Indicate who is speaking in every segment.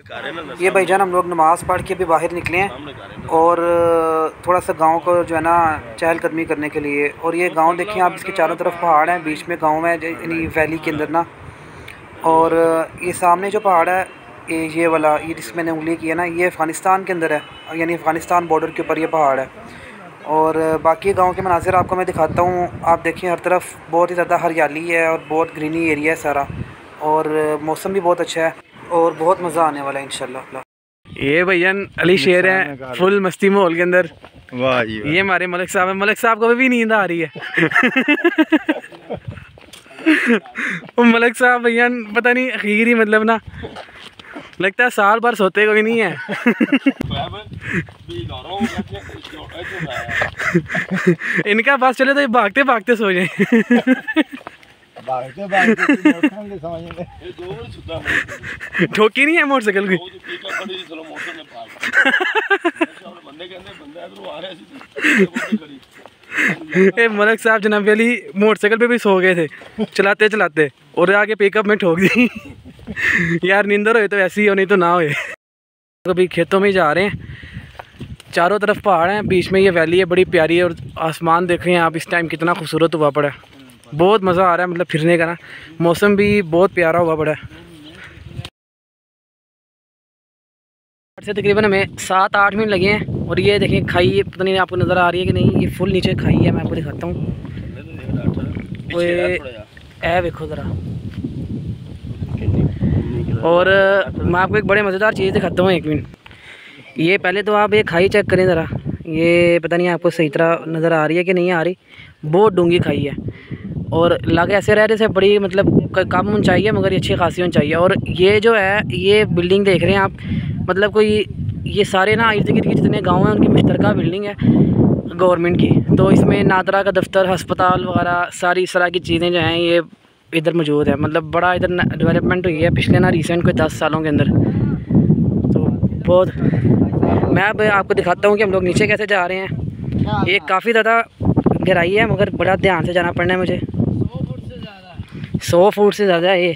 Speaker 1: ये भाईजान, हम लोग नमाज़ पढ़ के भी बाहर निकले हैं और थोड़ा सा गाँव को जो है ना, चहलकदमी करने के लिए। और ये गाँव देखिए आप, इसके चारों तरफ़ पहाड़ हैं, बीच में गाँव है, यानी वैली के अंदर ना। और ये सामने जो पहाड़ है, ये वाला, ये जिस मैंने उंगली की है ना, ये अफ़गानिस्तान के अंदर है, यानी अफ़गानिस्तान बॉर्डर के ऊपर ये पहाड़ है। और बाकी गाँव के मनाजिर आपको मैं दिखाता हूँ, आप देखिए हर तरफ़ बहुत ही ज़्यादा हरियाली है और बहुत ग्रीनी एरिया है सारा। और मौसम भी बहुत अच्छा है। और बहुत मज़ा आने वाला है इंशाल्लाह।
Speaker 2: ये भैया अली शेर है फुल मस्ती माहौल के अंदर।
Speaker 3: वाह
Speaker 2: ये हमारे मलिक साहब है। मलिक साहब को भी नींद आ रही है। मलिक साहब भैया पता नहीं अखीर ही मतलब ना लगता है साल भर सोते कोई नहीं है। इनका पास चले तो ये भागते भागते सो जाए। ठोकी नहीं है मोटरसाइकिल की? ये मलक साहब जनाब अली मोटरसाइकिल पे भी सो गए थे। चलाते चलाते। और आगे पिकअप में ठोक दी। यार नींदर होए तो ऐसी ही हो नहीं तो ना होए। अभी खेतों में जा रहे हैं। चारों तरफ़ पहाड़ हैं। बीच में ये वैली है बड़ी प्यारी है और आसमान देख रहे हैं आप इस टाइम कितना खूबसूरत हुआ पड़ा है। बहुत मज़ा आ रहा है मतलब फिरने का ना। मौसम भी बहुत प्यारा हुआ बड़ा। से तकरीबन हमें सात आठ मिनट लगे हैं और ये देखें खाई पता नहीं आपको नज़र आ रही है कि नहीं ये फुल नीचे खाई है मैं आपको दिखाता हूँ। ए देखो ज़रा। और मैं आपको एक बड़े मज़ेदार चीज़ दिखाता हूँ एक मिनट। ये पहले तो आप ये खाई चेक करें ज़रा। ये पता नहीं आपको सही तरह नज़र आ रही है कि नहीं आ रही। बहुत डूँगी खाई है। और लागे ऐसे रह जैसे बड़ी मतलब कम ऊंचाई है मगर ये अच्छी खासी ऊंचाई है और ये जो है ये बिल्डिंग देख रहे हैं आप मतलब कोई ये सारे ना इर्द गिर्द के जितने गाँव हैं उनकी मुश्तर बिल्डिंग है गवर्नमेंट की। तो इसमें नादरा का दफ्तर हस्पताल वगैरह सारी इस तरह की चीज़ें जो हैं ये इधर मौजूद है। मतलब बड़ा इधर डेवलपमेंट हुई है पिछले ना रिसेंट कोई दस सालों के अंदर। तो बहुत मैं अब आपको दिखाता हूँ कि हम लोग नीचे कैसे जा रहे हैं। ये काफ़ी ज़्यादा गहराई है मगर बड़ा ध्यान से जाना पड़ना है मुझे। सौ फुट से ज़्यादा है। ये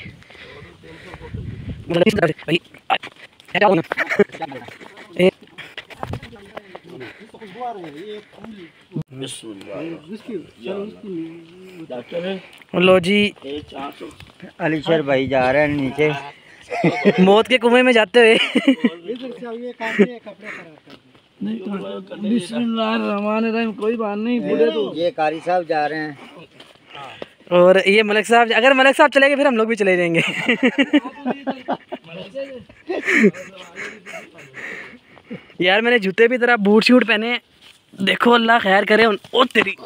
Speaker 2: लो जी।
Speaker 3: अली अलीशर भाई जा रहे हैं नीचे।
Speaker 2: मौत के कुएँ में जाते हुए। नहीं कोई बात नहीं बूढ़े तो।
Speaker 3: ये कारी साहब जा रहे हैं।
Speaker 2: और ये मलिक साहब अगर मलिक साहब चले गए फिर हम लोग भी चले जाएँगे। यार मैंने जूते भी तरह बूट शूट पहने देखो अल्लाह खैर करे उन ओ तेरी।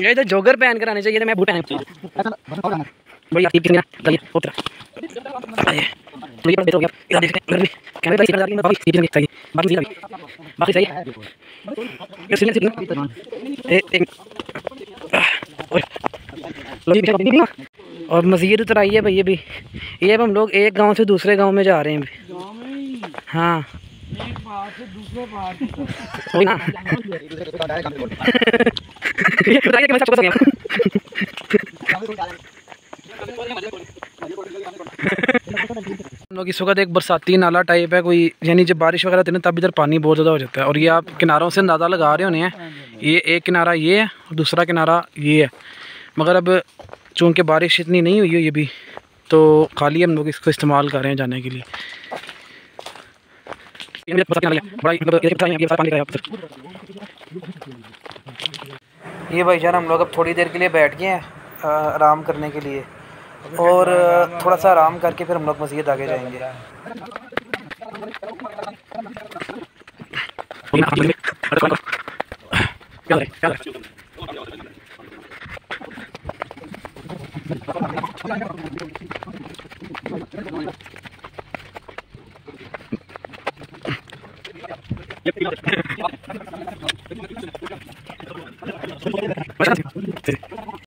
Speaker 2: ये तो जोगर पहन कर आने चाहिए मैं बूट पहन कितनी तो ये पर हो इधर हैं कैमरे इधर बाकी सीधी चाहिए बाकी सीधी बाकी सही ये सीधी सीधी ए जी पीछे और मज़ीद उतर आई है भैया भी ये अब हम लोग एक गाँव से दूसरे गाँव में जा रहे हैं हाँ दूसरे पहाड़ वही ना ये बताइए कि इस वक्त एक बरसाती नाला टाइप है कोई यानी जब बारिश वगैरह होती है तब इधर पानी बहुत ज़्यादा हो जाता है। और ये आप किनारों से अंदाज़ा लगा रहे होने हैं ये एक किनारा ये है और दूसरा किनारा ये है। मगर अब चूँकि बारिश इतनी नहीं हुई है ये भी तो खाली हम लोग इसको इस्तेमाल कर रहे हैं जाने के लिए।
Speaker 1: ये भाई जान हम लोग अब थोड़ी देर के लिए बैठ गए हैं आराम करने के लिए। और थोड़ा सा आराम करके फिर हम लोग मस्जिद आगे जाएँगे।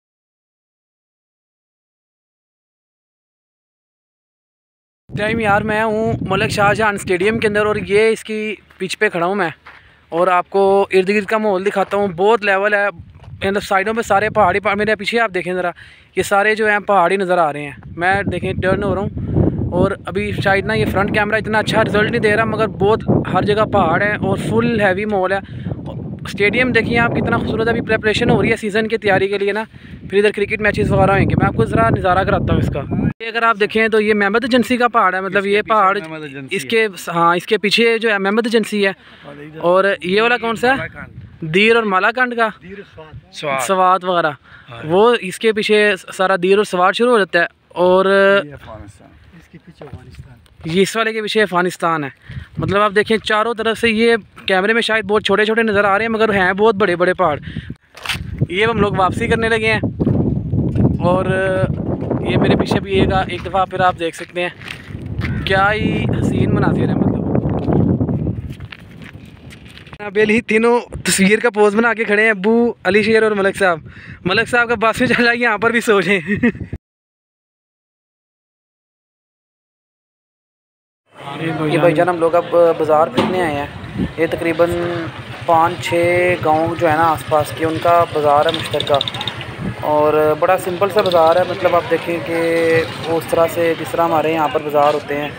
Speaker 2: टाइम यार मैं हूँ मलिक शाहजहान स्टेडियम के अंदर और ये इसकी पिच पे खड़ा हूँ मैं। और आपको इर्द गिर्द का माहौल दिखाता हूँ, बहुत लेवल है। मतलब साइडों पे सारे पहाड़ी पहाड़ मेरे पीछे आप देखें ज़रा, ये सारे जो हैं पहाड़ी नज़र आ रहे हैं। मैं देखें टर्न हो रहा हूँ और अभी शायद ना ये फ्रंट कैमरा इतना अच्छा रिज़ल्ट नहीं दे रहा, मगर बहुत हर जगह पहाड़ है और फुल हैवी माहौल है। स्टेडियम देखिए आप कितना खूबसूरत अभी प्रेपरेशन हो रही है सीज़न की तैयारी के लिए ना। फिर इधर क्रिकेट मैचेस वगैरह होंगे। मैं आपको ज़रा नज़ारा कराता हूँ इसका। ये अगर आप देखें तो ये मेहमद एजेंसी का पहाड़ है मतलब ये पहाड़ इसके हाँ इसके पीछे जो है मेहमद एजेंसी है। और ये वाला कौन सा है? दीर और मालाकंड का? स्वाद। वगैरह। वो इसके पीछे सारा दीर और स्वाद शुरू हो जाता है। और ये इस वाले के पीछे अफ़गानिस्तान है। मतलब आप देखें, चारों तरफ़ से ये कैमरे में शायद बहुत छोटे छोटे नज़र आ रहे हैं, मगर हैं बहुत बड़े बड़े पहाड़। ये हम लोग वापसी करने लगे हैं। और ये मेरे पीछे भी एक एक दफ़ा फिर आप देख सकते हैं। क्या ही हसीन मनाजिर है मतलब। बेली तीनों तस्वीर का पोज बना के खड़े हैं अबू अली शेर और मलक साहब। मलक साहब का बस में चला यहाँ पर भी सोचें
Speaker 1: ये भाईजान हम लोग अब बाज़ार फिरने आए हैं। ये तकरीबन पाँच छः गाँव जो है ना आसपास के, उनका बाज़ार है मुश्तर और बड़ा सिंपल सा बाज़ार है मतलब आप देखें कि उस तरह से, जिस तरह हमारे यहाँ पर बाज़ार होते हैं,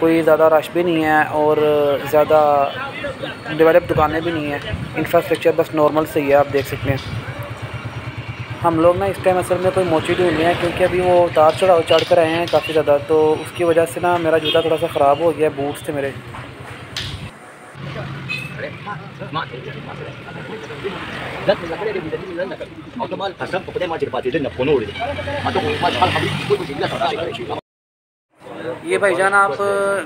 Speaker 1: कोई ज़्यादा रश भी नहीं है और ज़्यादा डेवलप दुकानें भी नहीं हैं। इंफ्रास्ट्रक्चर बस नॉर्मल सही है, आप देख सकते हैं। हम लोग ना इस टाइम असल में कोई मोची ढूंढ नहीं है, क्योंकि अभी वो उतार चढ़ाव चढ़ कर आए हैं काफ़ी ज़्यादा। तो उसकी वजह से ना मेरा जूता थोड़ा सा ख़राब हो गया बूट्स थे मेरे। ये भाईजान, आप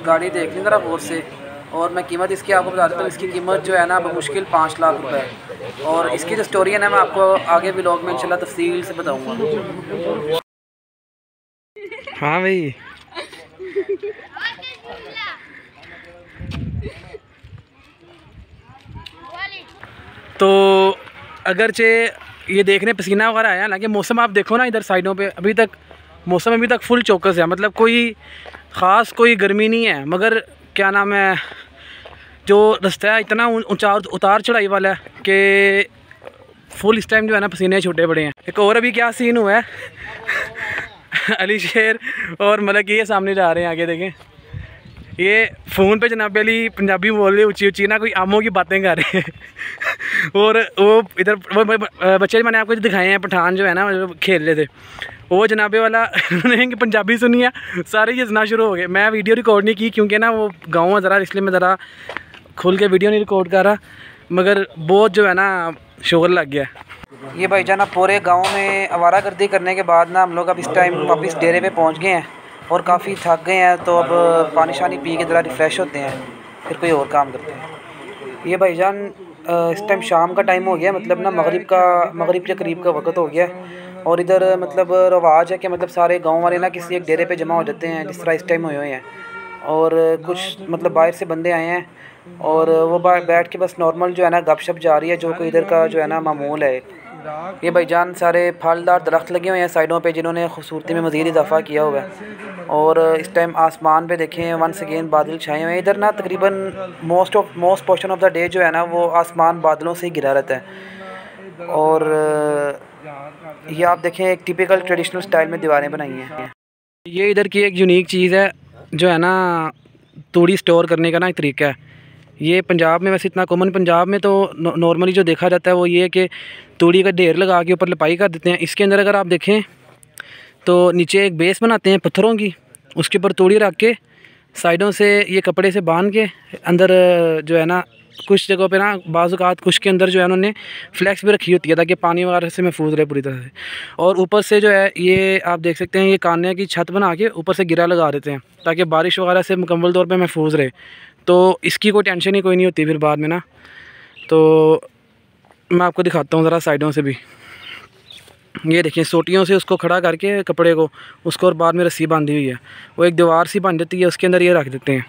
Speaker 1: गाड़ी देख लें ज़रा गौर से। और मैं कीमत इसकी आपको बता देता हूँ, इसकी कीमत जो है ना मुश्किल पाँच लाख रुपए है। और इसकी जो स्टोरी है ना, मैं आपको आगे भी लोग में इंशाल्लाह तफसील से बताऊँगा।
Speaker 2: हाँ भाई। तो अगरचे ये देखने पसीना वगैरह आया हालाँकि मौसम आप देखो ना इधर साइडों पे, अभी तक, मौसम अभी तक फुल चौकस है। मतलब कोई ख़ास कोई गर्मी नहीं है, मगर क्या नाम है? जो रास्ता है, इतना ऊँचा उतार चढ़ाई वाला है कि फुल इस टाइम जो है ना पसीने छोटे पड़े हैं। एक और अभी क्या सीन हुआ है? अली शेर और मतलब ये सामने जा रहे हैं, आगे देखें। ये फ़ोन पे जनाब अली पंजाबी बोल रहे ऊँची ऊँची ना कोई आमों की बातें कर रहे हैं। और वो इधर, वो बच्चे मैंने आपको दिखाए हैं, पठान जो है ना खेल रहे थे। वो जनाबे वाला, उन्होंने पंजाबी सुनी है सारे ये सुना शुरू हो गए। मैं वीडियो रिकॉर्ड नहीं की, क्योंकि ना वो गाँव है ज़रा, इसलिए मैं ज़रा खुल के वीडियो नहीं रिकॉर्ड कर रहा, मगर बहुत जो है ना, शोर लग गया।
Speaker 1: ये भाई जाना पूरे गाँव में आवारा गर्दी करने के बाद ना, हम लोग अब इस टाइम वापस डेरे पे पहुँच गए हैं। और काफ़ी थक गए हैं तो अब पानी शानी पी के ज़रा रिफ़्रेश होते हैं, फिर कोई और काम करते हैं। ये भाईजान इस टाइम शाम का टाइम हो गया मतलब ना मगरिब का, मगरिब के करीब का वक्त हो गया। और इधर मतलब रवाज है कि मतलब सारे गाँव वाले ना किसी एक डेरे पे जमा हो जाते हैं, जिस तरह इस टाइम हुए हुए हैं। और कुछ मतलब बाहर से बंदे आए हैं, और वो बैठ के बस नॉर्मल जो है ना, गपशप जा रही है, जो कि इधर का जो है ना मामूल है। ये भाईजान सारे फलदार दरख्त लगे हुए हैं साइडों पे जिन्होंने खूबसूरती में मज़ीद इजाफा किया हुआ है। और इस टाइम आसमान पे देखें वंस अगेन बादल छाए हुए हैं। इधर ना तकरीबन most of most portion of the day जो है ना, वो आसमान बादलों से ही घिरा रहता है। और ये आप देखें, एक टिपिकल ट्रेडिशनल स्टाइल में दीवारें बनाई हैं।
Speaker 2: ये इधर की एक यूनिक चीज़ है, जो है ना, तूड़ी स्टोर करने का ना एक तरीका है। ये पंजाब में वैसे इतना कॉमन पंजाब में तो नॉर्मली जो देखा जाता है वो ये है कि तूड़ी का ढेर लगा के ऊपर लपाई कर देते हैं। इसके अंदर अगर आप देखें तो नीचे एक बेस बनाते हैं पत्थरों की। उसके ऊपर तूड़ी रख के, साइडों से ये कपड़े से बाँध के, अंदर जो है ना, कुछ जगहों पे ना बाज़ात कुछ के अंदर जो है उन्होंने फ्लैक्स भी रखी होती है, ताकि पानी वगैरह से महफूज रहे पूरी तरह से। और ऊपर से जो है, ये आप देख सकते हैं, ये कान्या की छत बना के ऊपर से गिरा लगा देते हैं, ताकि बारिश वगैरह से मुकम्मल तौर पर महफूज रहे। तो इसकी कोई टेंशन ही कोई नहीं होती फिर बाद में ना। तो मैं आपको दिखाता हूँ ज़रा साइडों से भी। ये देखिए, सोटियों से उसको खड़ा करके कपड़े को, उसको और बाद में रस्सी बांधी हुई है। वो एक दीवार सी बाँध देती है, उसके अंदर ये रख देते हैं।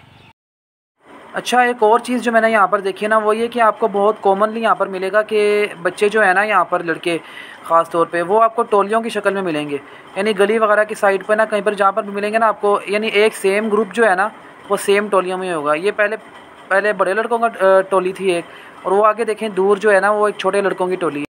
Speaker 1: अच्छा एक और चीज़ जो मैंने यहाँ पर देखी ना, वो ये कि आपको बहुत कॉमनली यहाँ पर मिलेगा कि बच्चे जो है ना यहाँ पर, लड़के ख़ास तौर पे, वो आपको टोलियों की शक्ल में मिलेंगे। यानी गली वगैरह की साइड पर ना, कहीं पर जहाँ पर मिलेंगे ना आपको, यानी एक सेम ग्रुप जो है ना वो सेम टोलियों में होगा। ये पहले
Speaker 2: पहले बड़े लड़कों का टोली थी एक, और वो आगे देखें, दूर जो है ना, वो एक छोटे लड़कों की टोली है।